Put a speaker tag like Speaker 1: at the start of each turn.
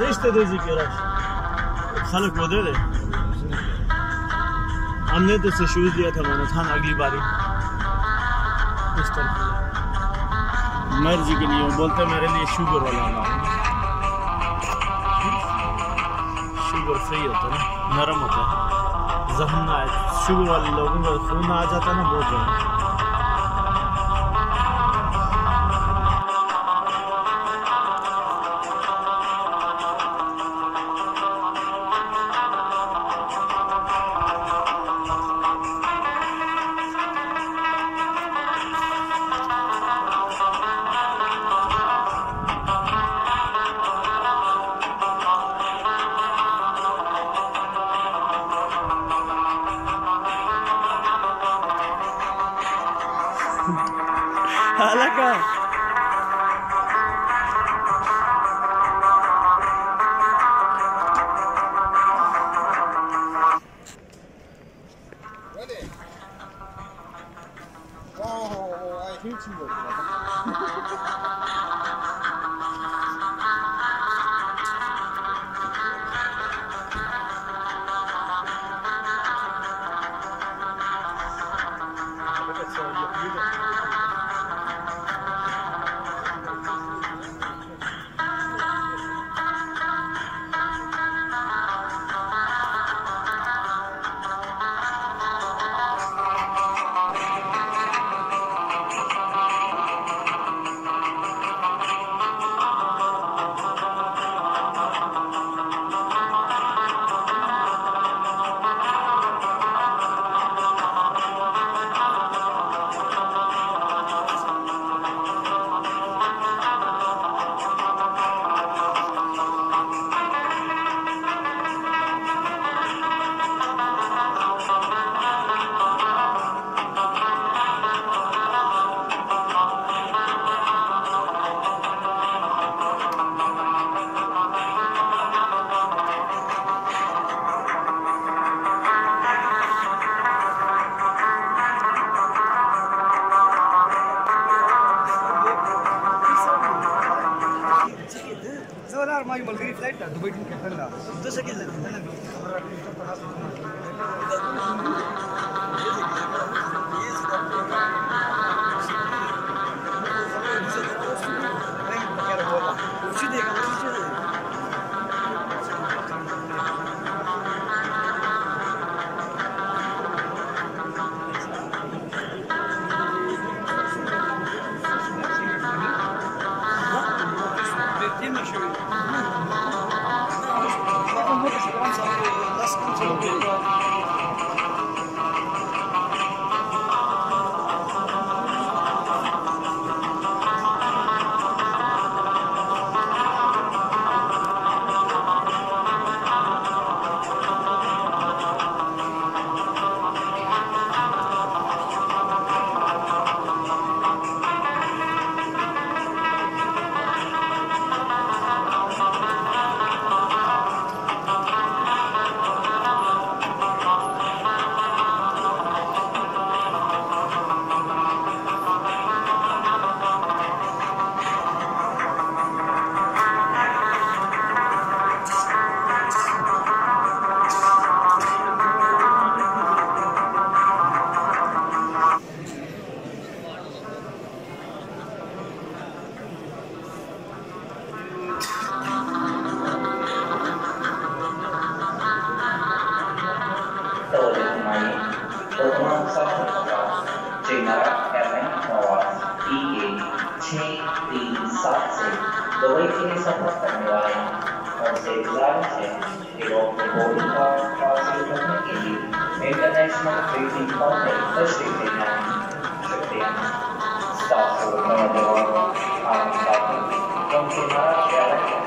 Speaker 1: Ne istediğinizi görer. खालक वो दे दे। हमने तो से शूज़ लिया था, मैंने था अगली बारी। इस तरफ़ मर्ज़ी के लिए बोलते मेरे लिए शुगर वाला शुगर फ्री होता है ना, नरम होता है। जख्म ना आए शुगर वाले लोगों का खून आ जाता है ना, बहुत 할라까. 힐친거 같다.
Speaker 2: यार my Bulgaria flight Dubai to capital ला तो
Speaker 3: सके
Speaker 4: mengenai pertemuan sahabat kelas Jenara MM Mawas PG C D Satsi Dari kini sahabat penilai Konsep Zalise Hero Kebolika Kasi Kami ini International Training Company Tersebut dengan Setiap Staff Kami Kami Kami Kami Kami Kami Kami